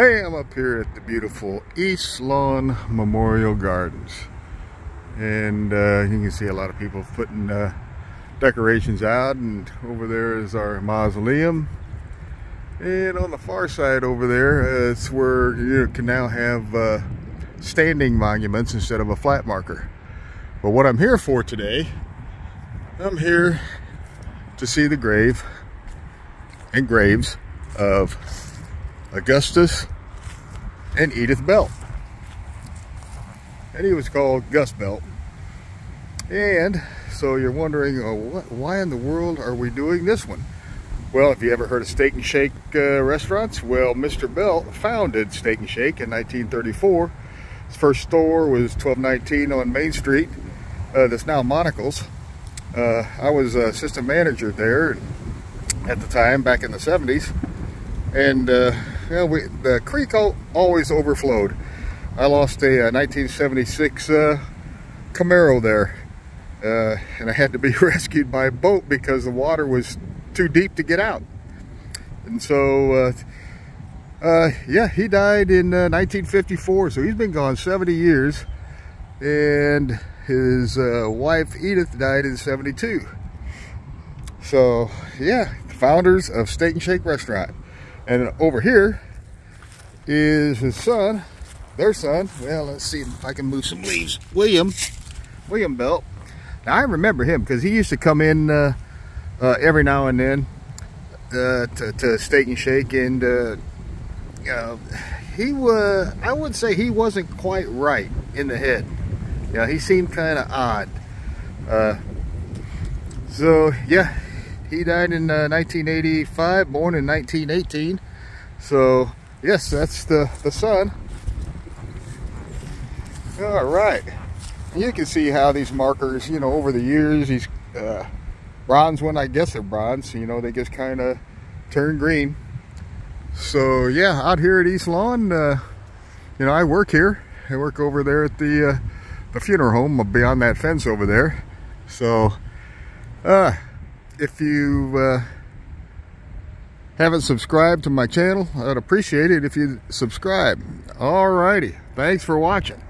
I'm up here at the beautiful East Lawn Memorial Gardens. And uh, you can see a lot of people putting uh, decorations out. And over there is our mausoleum. And on the far side over there, uh, it's where you can now have uh, standing monuments instead of a flat marker. But what I'm here for today, I'm here to see the grave and graves of Augustus and Edith Belt. And he was called Gus Belt. And so you're wondering, oh, what, why in the world are we doing this one? Well, if you ever heard of Steak and Shake uh, restaurants, well, Mr. Belt founded Steak and Shake in 1934. His first store was 1219 on Main Street. Uh, that's now Monical's. Uh, I was assistant manager there at the time, back in the 70s. And uh, yeah, we, the creek always overflowed. I lost a, a uh, 1976 uh, Camaro there. Uh, and I had to be rescued by a boat because the water was too deep to get out. And so, uh, uh, yeah, he died in 1954, so he's been gone 70 years. And his wife, Edith, died in 72. So, yeah, founders of Steak and Shake Restaurant. And over here is his son, their son. Well, let's see if I can move some leaves. William, William Belt. Now, I remember him because he used to come in uh, uh, every now and then uh, to, to, Steak and Shake. And uh, he was, I would say he wasn't quite right in the head. Yeah, he seemed kind of odd. Uh, so, yeah, he died in uh, 1985, born in 1918. So, yes, that's the, the son. All right. You can see how these markers, you know, over the years, these uh, bronze one, I guess they're bronze, you know, they just kind of turn green. So, yeah, out here at East Lawn, uh, you know, I work here. I work over there at the, uh, the funeral home beyond that fence over there. So, uh, if you uh, haven't subscribed to my channel, I'd appreciate it if you subscribe. Alrighty, thanks for watching.